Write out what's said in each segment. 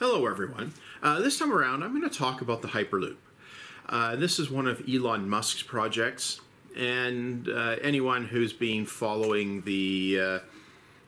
Hello, everyone. Uh, this time around, I'm going to talk about the Hyperloop. Uh, this is one of Elon Musk's projects, and uh, anyone who's been following the uh,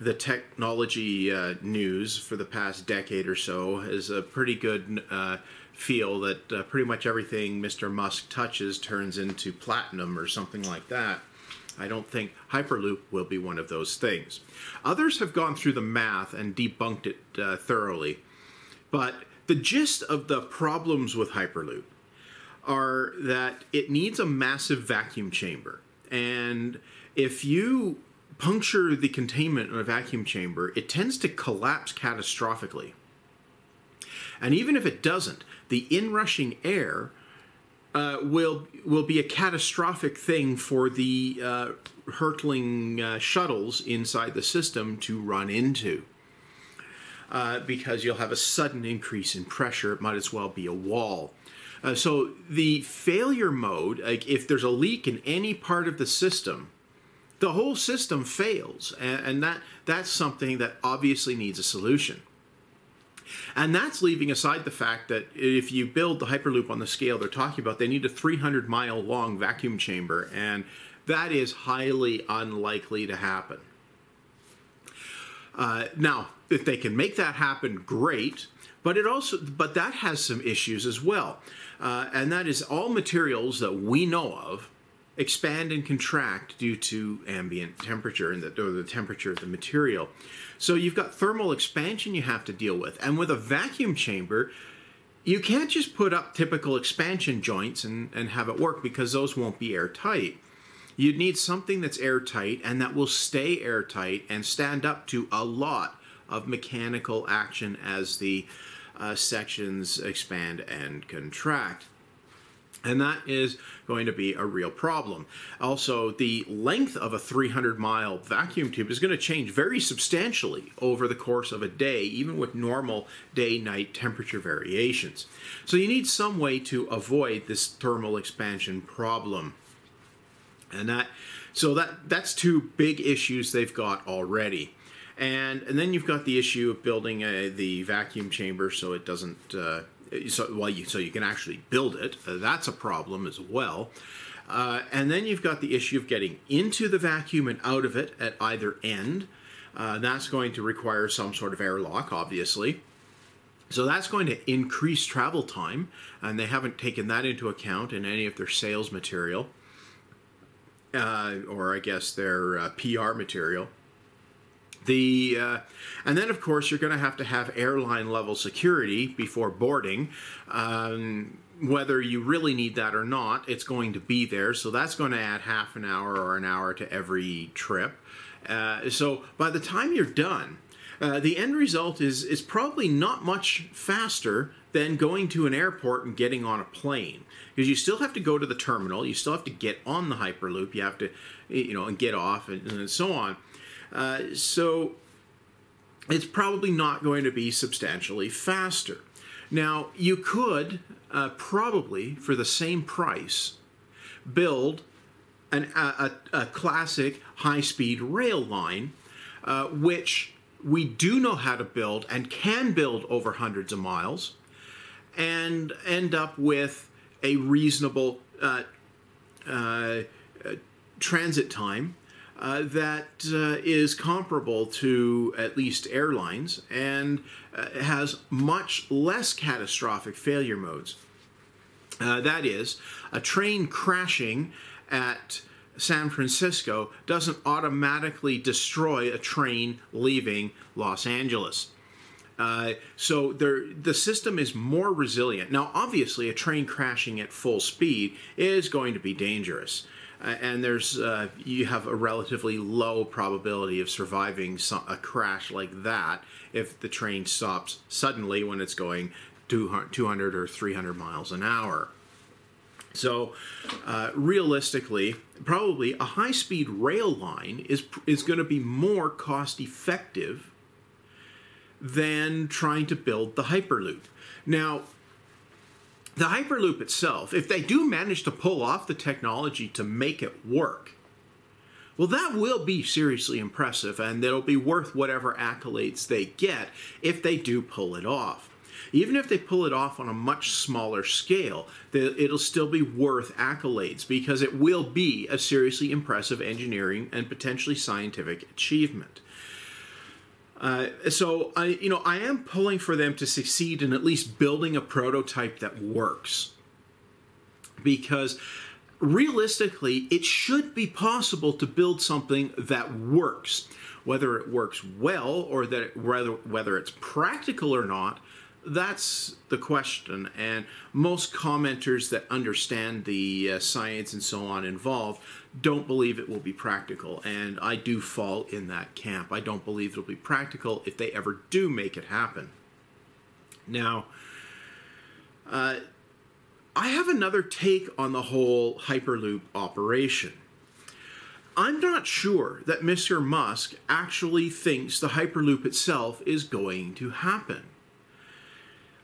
the technology uh, news for the past decade or so has a pretty good uh, feel that pretty much everything Mr. Musk touches turns into platinum or something like that. I don't think Hyperloop will be one of those things. Others have gone through the math and debunked it thoroughly, but the gist of the problems with Hyperloop are that it needs a massive vacuum chamber. And if you puncture the containment in a vacuum chamber, it tends to collapse catastrophically. And even if it doesn't, the inrushing air uh, will will be a catastrophic thing for the uh, hurtling uh, shuttles inside the system to run into. Uh, because you'll have a sudden increase in pressure. It might as well be a wall. Uh, so the failure mode, like if there's a leak in any part of the system, the whole system fails, and, and that that's something that obviously needs a solution. And that's leaving aside the fact that if you build the Hyperloop on the scale they're talking about, they need a 300 mile long vacuum chamber, and that is highly unlikely to happen. Uh, now, if they can make that happen, great. But it also, but that has some issues as well, uh, and that is all materials that we know of expand and contract due to ambient temperature and the, or the temperature of the material. So you've got thermal expansion you have to deal with, and with a vacuum chamber, you can't just put up typical expansion joints and, and have it work because those won't be airtight. You'd need something that's airtight and that will stay airtight and stand up to a lot of mechanical action as the uh, sections expand and contract. And that is going to be a real problem. Also, the length of a 300 mile vacuum tube is going to change very substantially over the course of a day, even with normal day night temperature variations. So, you need some way to avoid this thermal expansion problem. And that, so that that's two big issues they've got already. And, and then you've got the issue of building a, the vacuum chamber so it doesn't, uh, so, well, you, so you can actually build it. Uh, that's a problem as well. Uh, and then you've got the issue of getting into the vacuum and out of it at either end. Uh, that's going to require some sort of airlock, obviously. So that's going to increase travel time, and they haven't taken that into account in any of their sales material uh, or I guess their uh, PR material. The uh, and then of course you're going to have to have airline level security before boarding. Um, whether you really need that or not, it's going to be there. So that's going to add half an hour or an hour to every trip. Uh, so by the time you're done, uh, the end result is is probably not much faster than going to an airport and getting on a plane. Because you still have to go to the terminal you still have to get on the hyperloop you have to you know and get off and, and so on. Uh, so it's probably not going to be substantially faster. Now you could uh, probably for the same price build an, a, a, classic high-speed rail line uh, which we do know how to build and can build over hundreds of miles and end up with a reasonable uh, uh, transit time uh, that uh, is comparable to at least airlines and uh, has much less catastrophic failure modes. Uh, that is, a train crashing at San Francisco doesn't automatically destroy a train leaving Los Angeles. Uh, so the system is more resilient. Now, obviously, a train crashing at full speed is going to be dangerous. Uh, and there's uh, you have a relatively low probability of surviving some, a crash like that if the train stops suddenly when it's going 200 or 300 miles an hour. So, uh, realistically, probably a high-speed rail line is is going to be more cost-effective than trying to build the Hyperloop. Now, the Hyperloop itself, if they do manage to pull off the technology to make it work, well, that will be seriously impressive and it'll be worth whatever accolades they get if they do pull it off. Even if they pull it off on a much smaller scale, it'll still be worth accolades because it will be a seriously impressive engineering and potentially scientific achievement. Uh, so I, you know, I am pulling for them to succeed in at least building a prototype that works, because realistically, it should be possible to build something that works. Whether it works well or that it, whether whether it's practical or not, that's the question. And most commenters that understand the uh, science and so on involved don't believe it will be practical. And I do fall in that camp. I don't believe it'll be practical if they ever do make it happen. Now, uh, I have another take on the whole Hyperloop operation. I'm not sure that Mr. Musk actually thinks the Hyperloop itself is going to happen.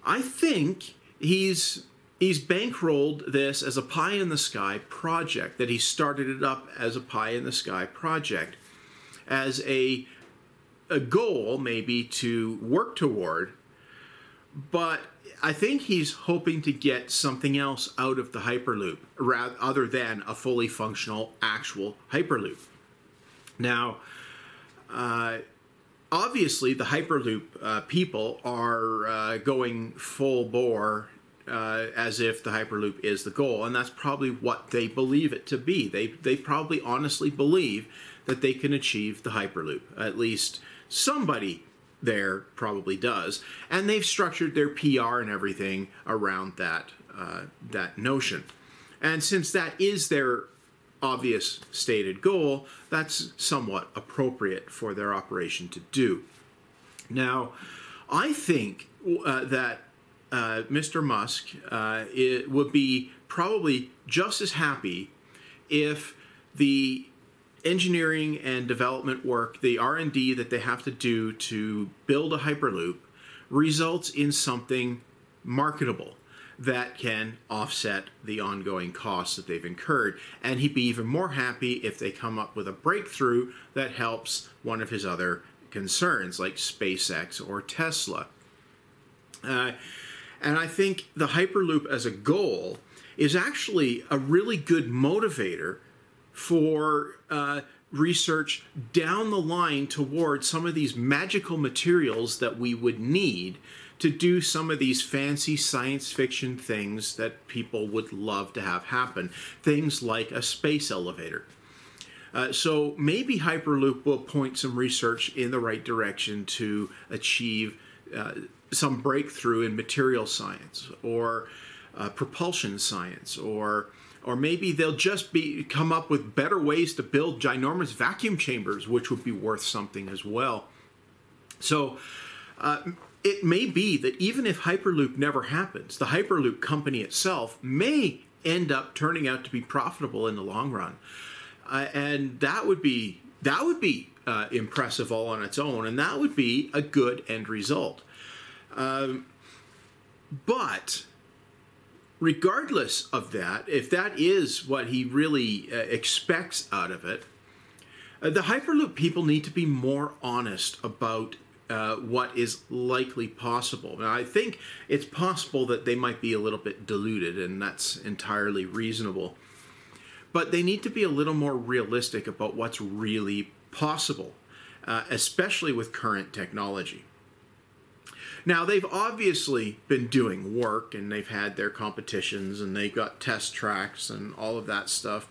I think he's he's bankrolled this as a pie in the sky project that he started it up as a pie in the sky project as a a goal maybe to work toward but I think he's hoping to get something else out of the Hyperloop rather other than a fully functional actual Hyperloop. Now, uh, obviously, the Hyperloop uh, people are uh, going full bore uh, as if the Hyperloop is the goal, and that's probably what they believe it to be. They they probably honestly believe that they can achieve the Hyperloop. At least somebody there probably does, and they've structured their PR and everything around that uh, that notion. And since that is their obvious stated goal, that's somewhat appropriate for their operation to do. Now, I think uh, that uh, Mr. Musk uh, would be probably just as happy if the engineering and development work, the R&D that they have to do to build a Hyperloop results in something marketable that can offset the ongoing costs that they've incurred. And he'd be even more happy if they come up with a breakthrough that helps one of his other concerns, like SpaceX or Tesla. Uh, and I think the Hyperloop as a goal is actually a really good motivator for uh, research down the line towards some of these magical materials that we would need to do some of these fancy science fiction things that people would love to have happen. Things like a space elevator. Uh, so maybe Hyperloop will point some research in the right direction to achieve uh, some breakthrough in material science or uh, propulsion science or or maybe they'll just be come up with better ways to build ginormous vacuum chambers, which would be worth something as well. So uh, it may be that even if Hyperloop never happens, the Hyperloop company itself may end up turning out to be profitable in the long run, uh, and that would be that would be uh, impressive all on its own, and that would be a good end result. Um, but regardless of that, if that is what he really uh, expects out of it, uh, the Hyperloop people need to be more honest about uh, what is likely possible. Now, I think it's possible that they might be a little bit diluted, and that's entirely reasonable. But they need to be a little more realistic about what's really possible, uh, especially with current technology. Now, they've obviously been doing work and they've had their competitions and they've got test tracks and all of that stuff.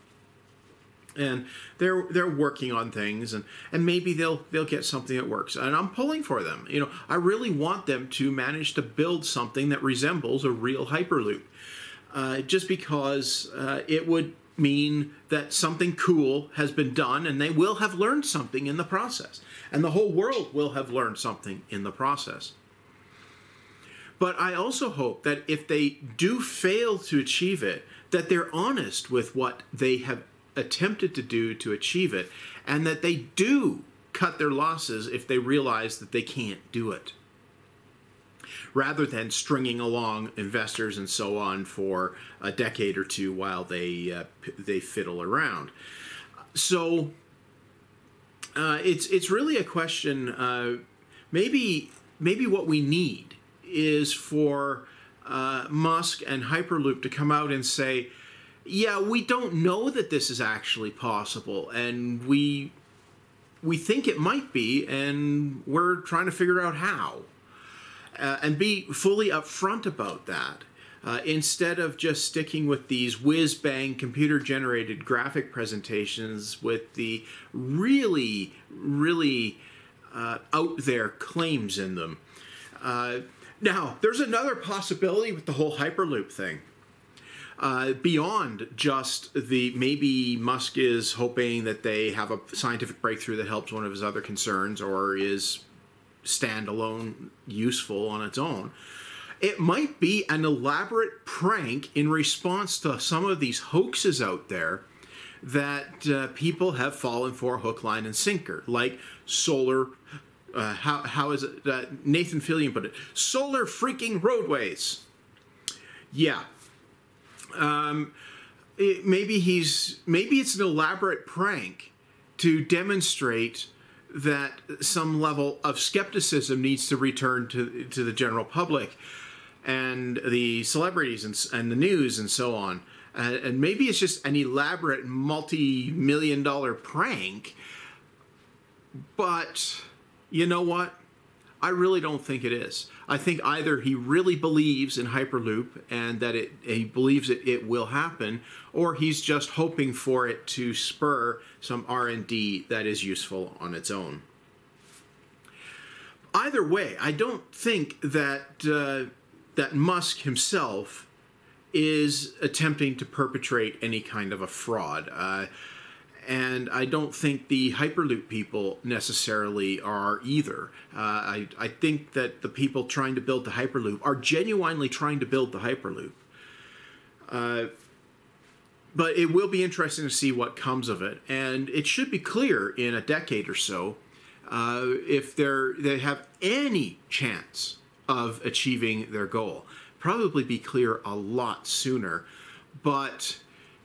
And they're they're working on things and, and maybe they'll they'll get something that works. And I'm pulling for them. You know, I really want them to manage to build something that resembles a real Hyperloop. Uh, just because uh, it would mean that something cool has been done and they will have learned something in the process. And the whole world will have learned something in the process. But I also hope that if they do fail to achieve it, that they're honest with what they have attempted to do to achieve it, and that they do cut their losses if they realize that they can't do it. Rather than stringing along investors and so on for a decade or two while they uh, they fiddle around. So uh, it's it's really a question. Uh, maybe maybe what we need is for uh, Musk and Hyperloop to come out and say, yeah, we don't know that this is actually possible, and we we think it might be, and we're trying to figure out how, uh, and be fully upfront about that. Uh, instead of just sticking with these whiz bang computer generated graphic presentations with the really, really uh, out there claims in them. Now, there's another possibility with the whole Hyperloop thing. Uh, beyond just the maybe Musk is hoping that they have a scientific breakthrough that helps one of his other concerns or is standalone useful on its own. It might be an elaborate prank in response to some of these hoaxes out there that uh, people have fallen for hook, line, and sinker, like solar. Uh, how, how is it? Uh, Nathan Fillion put it solar freaking roadways. Yeah, um, it, maybe he's maybe it's an elaborate prank to demonstrate that some level of skepticism needs to return to to the general public and the celebrities and, and the news and so on. Uh, and maybe it's just an elaborate multi-million dollar prank. But you know what? I really don't think it is. I think either he really believes in Hyperloop and that it he believes that it will happen, or he's just hoping for it to spur some R&D that is useful on its own. Either way, I don't think that uh, that Musk himself is attempting to perpetrate any kind of a fraud. Uh, and I don't think the Hyperloop people necessarily are either. Uh, I, I think that the people trying to build the Hyperloop are genuinely trying to build the Hyperloop. Uh, but it will be interesting to see what comes of it, and it should be clear in a decade or so uh, if they have any chance of achieving their goal. Probably be clear a lot sooner, but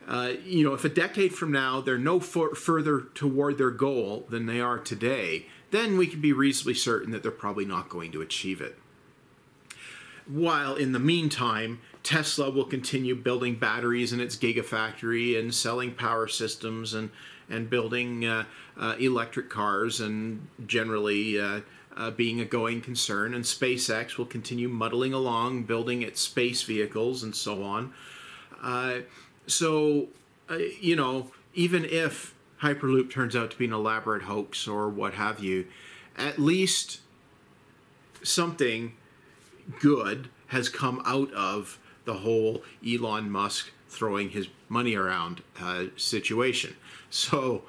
uh, you know, if a decade from now they're no further toward their goal than they are today, then we can be reasonably certain that they're probably not going to achieve it. While in the meantime, Tesla will continue building batteries in its gigafactory and selling power systems and and building uh, uh, electric cars and generally uh, uh being a going concern. And SpaceX will continue muddling along, building its space vehicles and so on. So, uh, you know, even if Hyperloop turns out to be an elaborate hoax or what have you, at least something good has come out of the whole Elon Musk throwing his money around uh, situation. So,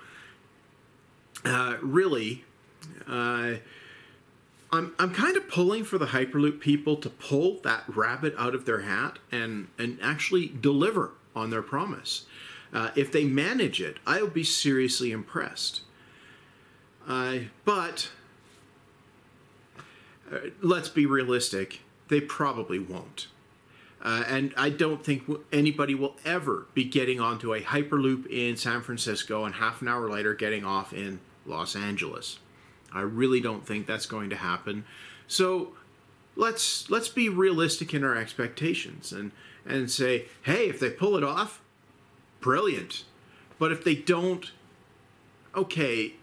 uh, really, uh, I'm, I'm kind of pulling for the Hyperloop people to pull that rabbit out of their hat and, and actually deliver on their promise. Uh, if they manage it, I'll be seriously impressed. Uh, but uh, let's be realistic, they probably won't. Uh, and I don't think anybody will ever be getting onto a Hyperloop in San Francisco and half an hour later getting off in Los Angeles. I really don't think that's going to happen. So let's let's be realistic in our expectations and and say, hey, if they pull it off, brilliant. But if they don't, okay,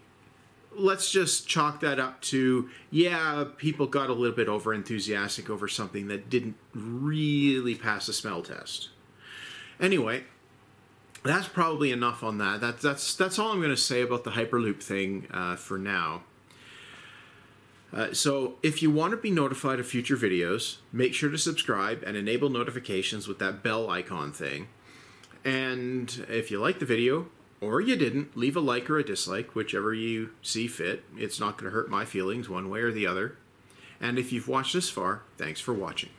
let's just chalk that up to yeah, people got a little bit over enthusiastic over something that didn't really pass the smell test. Anyway, that's probably enough on that. That's that's that's all I'm going to say about the Hyperloop thing uh, for now. Uh, so if you want to be notified of future videos, make sure to subscribe and enable notifications with that bell icon thing. And if you like the video, or you didn't, leave a like or a dislike, whichever you see fit. It's not going to hurt my feelings one way or the other. And if you've watched this far, thanks for watching.